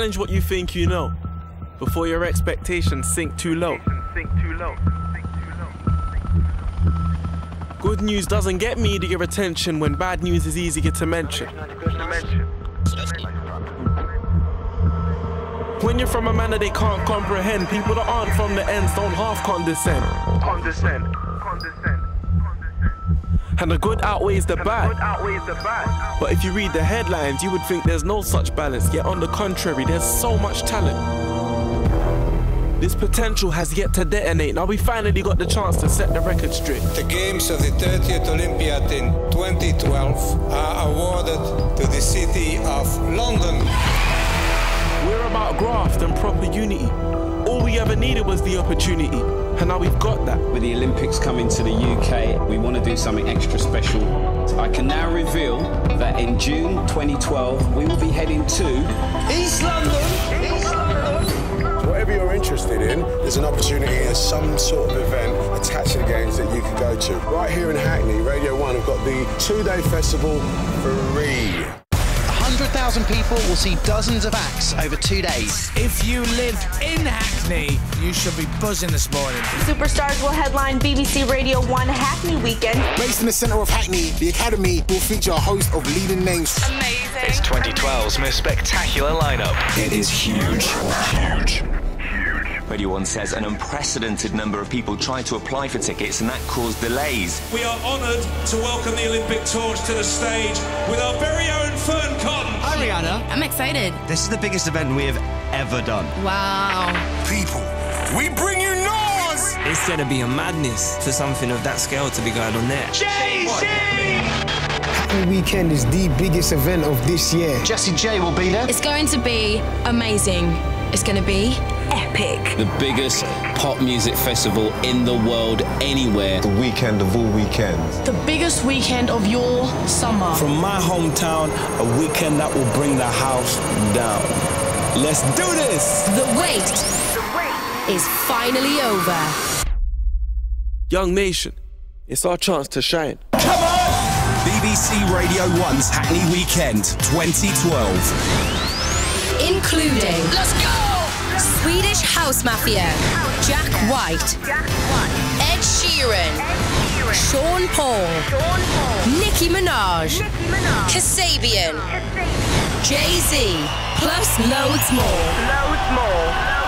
Challenge what you think you know before your expectations sink too low. Good news doesn't get media attention when bad news is easier to mention. When you're from a manor they can't comprehend, people that aren't from the ends don't half condescend. Condescend. Condescend. And the good outweighs the Good bad. outweighs the bad. But if you read the headlines, you would think there's no such balance. Yet on the contrary, there's so much talent. This potential has yet to detonate. Now we finally got the chance to set the record straight. The games of the 30th Olympiad in 2012 are awarded to the city of London. We're about graft and proper unity. All we ever needed was the opportunity, and now we've got that. With the Olympics coming to the UK, we want to do something extra special. I can now reveal that in June 2012, we will be heading to East London. East London. Whatever you're interested in, there's an opportunity in some sort of event attached to the games that you can go to. Right here in Hackney, Radio 1 have got the two-day festival for free. 100,000 people will see dozens of acts over two days. If you live in Hackney, you should be buzzing this morning. Superstars will headline BBC Radio 1 Hackney Weekend. Based in the centre of Hackney, the Academy will feature a host of leading names. Amazing. It's 2012's most spectacular lineup. It is huge. Huge. Radio 1 says an unprecedented number of people tried to apply for tickets and that caused delays. We are honoured to welcome the Olympic torch to the stage with our very own Fearne Cotton. Hi, Rihanna. I'm excited. This is the biggest event we have ever done. Wow. People, we bring you noise! It's gonna be a madness for something of that scale to be going on there. Jay-Z! Hackney Weekend is the biggest event of this year. Jessie J will be there. It's going to be amazing. It's going to be epic. The biggest pop music festival in the world, anywhere. The weekend of all weekends. The biggest weekend of your summer. From my hometown, a weekend that will bring the house down. Let's do this! The wait, the wait, is finally over. Young nation, it's our chance to shine. Come on! BBC Radio 1's Hackney Weekend 2012. Including. Let's go! Swedish House Mafia. Jack White. Ed Sheeran. Sean Paul. Nicki Minaj. Kasabian. Jay Z. Plus loads more. Loads more.